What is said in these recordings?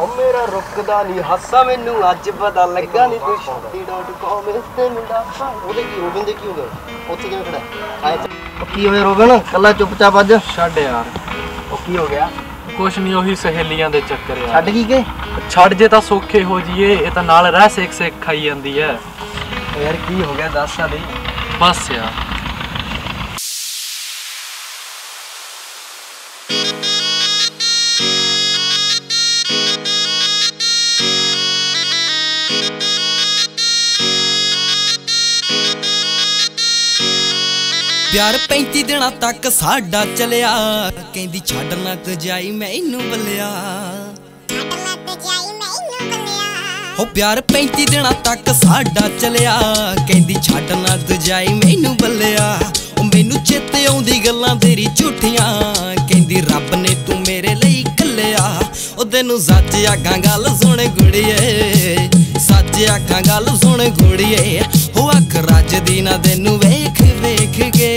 ਉਹ ਮੇਰਾ ਰੁਕਦਾ ਨਹੀਂ ਹਾਸਾ ਮੈਨੂੰ ਅੱਜ ਪਤਾ ਲੱਗਾ ਨਹੀਂ ਤੂੰ ਸ਼ਾਦੀ.com ਇਸ ਤੇ ਮੁੰਡਾ ਉਹਦੇ ਕੀ ਰੋਬਨ ਦੇ ਕੀ ਹੋ ਗਿਆ ਉੱਥੇ ਕਿਵੇਂ ਖੜਾ ਆਇਆ ਕੀ ਹੋਇਆ ਰੋਬਨ ਕੱਲਾ ਚੁੱਪਚਾਪ ਅੱਜ? ਛੱਡ ਯਾਰ। ਉਹ ਕੀ ਹੋ ਗਿਆ? ਕੁਛ ਨਹੀਂ ਉਹੀ ਸਹੇਲੀਆਂ ਦੇ ਚੱਕਰ ਯਾਰ ਛੱਡ ਕੀ ਗਏ? ਛੱਡ ਜੇ ਤਾਂ ਸੌਖੇ ਹੋ ਜੀਏ ਇਹ ਤਾਂ ਨਾਲ ਰਹਿ ਸੇਕ ਸੇਕ ਖਾਈ ਜਾਂਦੀ ਐ। ਉਹ ਯਾਰ ਕੀ ਹੋ ਗਿਆ ਦੱਸ ਸਾਲੀ ਬਸ ਯਾਰ। ਪਿਆਰ 35 ਦਿਨਾਂ ਤੱਕ ਸਾਡਾ ਚਲਿਆ। ਕਹਿੰਦੀ ਛੱਡ ਨਾ ਜਾਈ, ਮੈਨੂੰ ਬੱਲਿਆ। ਹੋ ਪਿਆਰ 35 ਦਿਨਾਂ ਤੱਕ ਸਾਡਾ ਚਲਿਆ। ਕਹਿੰਦੀ ਛੱਡ ਨਾ ਜਾਈ, ਮੈਨੂੰ ਬੱਲਿਆ। ਉਹ ਮੈਨੂੰ ਚੇਤੇ ਆਉਂਦੀ ਗੱਲਾਂ ਤੇਰੀ ਝੂਠੀਆਂ। ਕਹਿੰਦੀ ਰੱਬ ਨੇ ਤੂੰ ਮੇਰੇ ਲਈ ਕੱਲਿਆ ਉਹ ਤੈਨੂੰ ਸੱਚ ਆਖਾਂ ਗੱਲ ਸੁਣ ਗੁੜੀਏ। ਸੱਚ ਆਖਾਂ ਗੱਲ ਸੁਣ ਗੁੜੀਏ। ਹੋ ਅੱਖ ਰੱਜਦੀ ਨਾ ਤੈਨੂੰ ਵੇਖ ਵੇਖ ਕੇ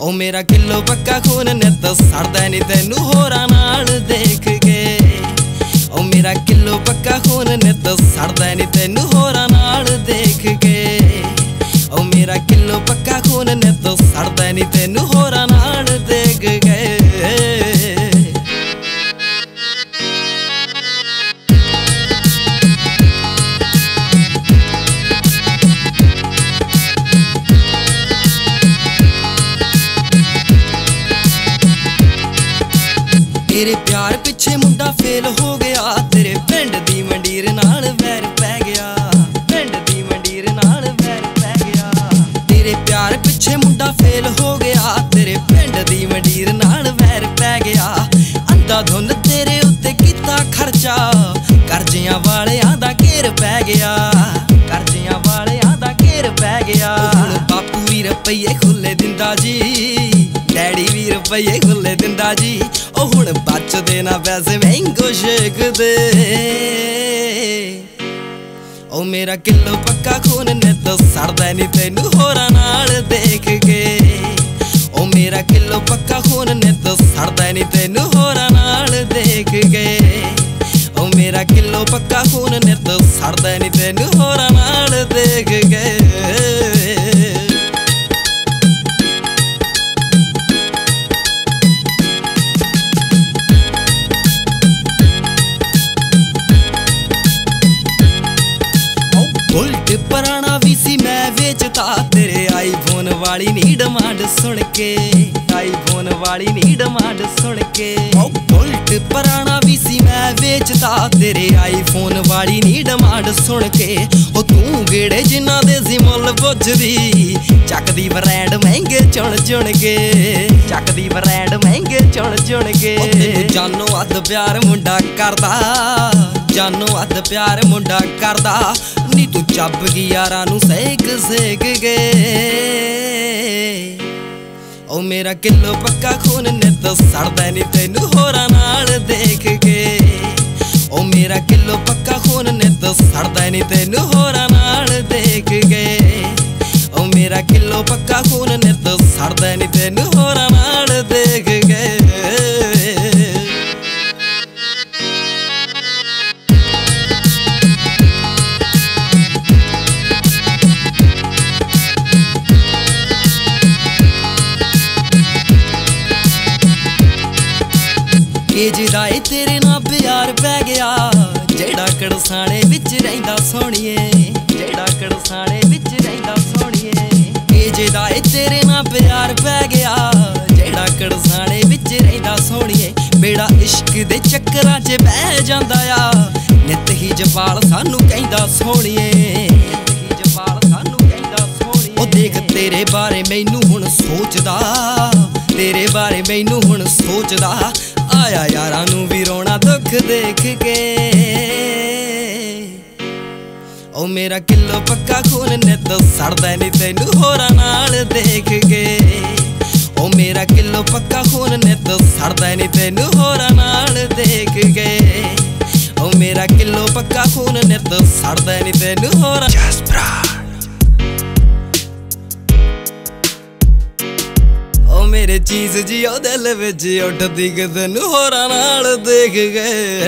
ਉਹ ਮੇਰਾ ਕਿਲੋ ਪੱਕਾ ਖੂਨ ਨਿੱਤ ਸੜਦਾ ਨਹੀਂ ਤੈਨੂੰ ਹੋਰਾਂ ਨਾਲ ਦੇਖ ਕੇ ਉਹ ਮੇਰਾ ਕਿਲੋ ਪੱਕਾ ਖੂਨ ਨਿੱਤ ਸੜਦਾ ਨਹੀਂ ਤੈਨੂੰ ਹੋਰਾਂ ਨਾਲ ਦੇਖ ਕੇ ਉਹ ਮੇਰਾ ਕਿਲੋ ਪੱਕਾ ਖੂਨ ਨਿੱਤ ਸੜਦਾ ਨਹੀਂ ਤੈਨੂੰ ਹੋਰਾਂ ਤੇਰੇ ਪਿਆਰ ਪਿੱਛੇ ਮੁੰਡਾ ਫੇਲ ਹੋ ਗਿਆ। ਤੇਰੇ ਪਿੰਡ ਦੀ ਮੰਡੀਰ ਨਾਲ ਵੈਰ ਪੈ ਗਿਆ। ਪਿੰਡ ਦੀ ਮੰਡੀਰ ਨਾਲ ਵੈਰ ਪੈ ਗਿਆ। ਤੇਰੇ ਪਿਆਰ ਪਿੱਛੇ ਮੁੰਡਾ ਫੇਲ ਹੋ ਗਿਆ। ਤੇਰੇ ਪਿੰਡ ਦੀ ਮੰਡੀਰ ਨਾਲ ਵੈਰ ਪੈ ਗਿਆ। ਅੰਦਾ ਧੁੰਨ ਤੇਰੇ ਉੱਤੇ ਕੀਤਾ ਖਰਚਾ। ਕਰਜ਼ਿਆਂ ਵਾਲਿਆਂ ਦਾ ਘੇਰ ਪੈ ਗਿਆ। ਕਰਜ਼ਿਆਂ ਵਾਲਿਆਂ ਦਾ ਘੇਰ ਪੈ ਗਿਆ। ਬਾਪੂ ਵੀ ਰੁਪਈਏ ਖੁੱਲੇ ਦਿੰਦਾ ਜੀ। ਡੈਡੀ ਵੀ ਰੁਪਈਏ ਖੁੱਲੇ ਦਿੰਦਾ ਜੀ। ਉਹ ਹੁਣ ਬਚਦੇ ਨਾ ਪੈਸੇ ਮਹਿੰਗੋ ਸ਼ੇਕ ਦੇ ਉਹ ਮੇਰਾ ਕਿਲੋ ਪੱਕਾ ਖੂਨ ਨੇ ਨਿੱਤ ਸੜਦਾ ਨਹੀਂ ਤੈਨੂੰ ਹੋਰਾਂ ਨਾਲ ਦੇਖ ਕੇ। ਉਹ ਮੇਰਾ ਕਿਲੋ ਪੱਕਾ ਖੂਨ ਨੇ ਨਿੱਤ ਸੜਦਾ ਨਹੀਂ ਤੈਨੂੰ ਹੋਰਾਂ ਨਾਲ ਦੇਖ ਕੇ। ਉਹ ਮੇਰਾ ਕਿਲੋ ਪੱਕਾ ਖੂਨ ਨੇ ਨਿੱਤ ਸੜਦਾ ਨਹੀਂ ਤੈਨੂੰ ਹੋਰਾਂ ਨਾਲ ਦੇਖ ਉਲਟ ਬੁਲਟ ਵੀ ਸੀ ਮੈਂ ਵੇਚਤਾ। ਤੇਰੇ ਆਈਫੋਨ ਵਾਲੀ ਨੀ ਡਿਮਾਂਡ ਸੁਣ ਕੇ। ਆਈਫੋਨ ਵਾਲੀ ਨੀ ਡਿਮਾਂਡ ਸੁਣ ਕੇ। ਉਹ ਬੁਲਟ ਵੀ ਸੀ ਮੈਂ ਵੇਚਤਾ। ਤੇਰੇ ਆਈਫੋਨ ਵਾਲੀ ਨੀ ਡਿਮਾਂਡ ਸੁਣ ਕੇ। ਉਹ ਤੂੰ ਗੇੜੇ ਜਿਨ੍ਹਾਂ ਦੇ ਸੀ ਮੁੱਲ ਪੁੱਛਦੀ ਚੱਕਦੀ ਬ੍ਰਾਂਡ ਮਹਿੰਗੇ ਚੁਣ ਚੁਣ ਕੇ। ਚੱਕਦੀ ਬ੍ਰਾਂਡ ਮਹਿੰਗੇ ਚੁਣ ਚੁਣ ਕੇ। ਤੈਨੂੰ ਜਾਨੋ ਅੱਧ ਪਿਆਰ ਮੁੰਡਾ ਕਰਦਾ। ਜਾਨੋ ਅੱਧ ਪਿਆਰ ਮੁੰਡਾ ਕਰਦਾ। ਤੂੰ ਚੱਬ ਗਈ ਯਾਰਾਂ ਨੂੰ ਸੇਕ ਸੇਕ ਗਏ। ਉਹ ਮੇਰਾ ਕਿਲੋ ਪੱਕਾ ਖੂਨ ਨੇ ਨਿੱਤ ਸੜਦਾ ਨਹੀਂ ਤੈਨੂੰ ਹੋਰਾਂ ਨਾਲ ਦੇਖ ਕੇ। ਉਹ ਮੇਰਾ ਕਿਲੋ ਪੱਕਾ ਖੂਨ ਨੇ ਨਿੱਤ ਸੜਦਾ ਨਹੀਂ ਤੈਨੂੰ ਹੋਰਾਂ ਨਾਲ ਦੇਖ ਕੇ। ਉਹ ਮੇਰਾ ਕਿਲੋ ਪੱਕਾ ਖੂਨ ਨੇ ਨਿੱਤ ਸੜਦਾ ਨਹੀਂ ਤੈਨੂੰ ਹੋਰਾਂ ਨਾਲ ਦੇਖ ਕੇ ਇਹ ਏ ਤੇਰੇ ਨਾਲ ਪਿਆਰ ਪੈ ਗਿਆ। ਜਿਹੜਾ ਕੜਸਾਣੇ ਵਿੱਚ ਰਹਿੰਦਾ ਸੋਹਣੀਏ, ਜਿਹੜਾ ਕੜਸਾਣੇ ਵਿੱਚ ਰਹਿੰਦਾ ਸੋਹਣੀਏ, ਇਹ ਜਿਦਾਏ ਤੇਰੇ ਨਾਲ ਪਿਆਰ ਪੈ ਗਿਆ। ਜਿਹੜਾ ਕੜਸਾਣੇ ਵਿੱਚ ਰਹਿੰਦਾ ਸੋਹਣੀਏ ਬੇੜਾ ਇਸ਼ਕ ਦੇ ਚੱਕਰਾਂ 'ਚ ਬਹਿ ਜਾਂਦਾ ਆ। ਨਿਤ ਹੀ ਜਪਾਲ ਸਾਨੂੰ ਕਹਿੰਦਾ ਸੋਹਣੀਏ, ਨਿਤ ਹੀ ਜਪਾਲ ਸਾਨੂੰ ਕਹਿੰਦਾ ਸੋਹਣੀਏ। ਉਹ ਦੇਖ ਤੇਰੇ ਬਾਰੇ ਮੈਨੂੰ ਹੁਣ ਸੋਚਦਾ, ਤੇਰੇ ਬਾਰੇ ਮੈਨੂੰ ਹੁਣ ਸੋਚਦਾ। ਆਇਆ ਯਾਰਾਂ ਨੂੰ ਵੀ ਰੋਣਾ ਦੁੱਖ ਦੇਖ ਕੇ। ਉਹ ਮੇਰਾ ਕਿਲੋ ਪੱਕਾ ਖੂਨ ਨਿੱਤ ਸੜਦਾ ਨਹੀਂ ਤੈਨੂੰ ਹੋਰਾਂ ਨਾਲ ਦੇਖ ਕੇ। ਉਹ ਮੇਰਾ ਕਿਲੋ ਪੱਕਾ ਖੂਨ ਨਿੱਤ ਸੜਦਾ ਨਹੀਂ ਤੈਨੂੰ ਹੋਰਾਂ ਨਾਲ ਦੇਖ ਕੇ। ਉਹ ਮੇਰਾ ਕਿਲੋ ਪੱਕਾ ਖੂਨ ਨੇ ਨਿੱਤ ਸੜਦਾ ਨਹੀਂ ਤੈਨੂੰ ਹੋਰਾਂ ਉਹ ਮੇਰੇ ਚੀਜ਼ ਜੀ ਉਹ ਦਿਲ ਵਿੱਚ ਉੱਠਦੀ ਕਿ ਤੈਨੂੰ ਹੋਰਾਂ ਨਾਲ ਦੇਖ ਗਏ।